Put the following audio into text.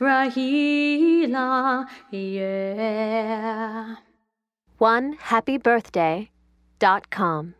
Rahila, yeah. One happy birthday dot com.